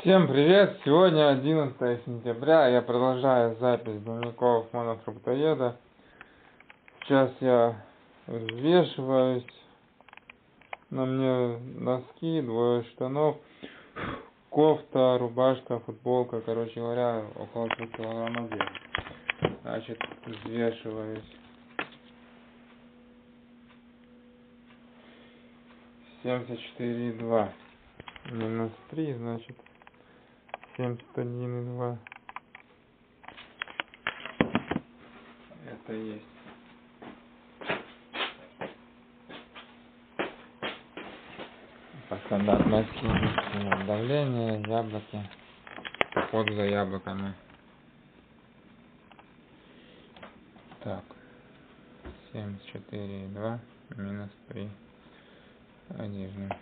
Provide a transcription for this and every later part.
Всем привет! Сегодня 11 сентября, я продолжаю запись дневников монофруктоеда. Сейчас я взвешиваюсь, на мне носки, двое штанов, кофта, рубашка, футболка, короче говоря, около 2 килограмм одежды. Значит, взвешиваюсь. 74,2 минус 3, значит семьдесят один и два. Это есть. По схеме давление яблоки. Поход за яблоками. Так. семьдесят четыре и два минус три. Одежда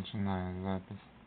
начинаю запись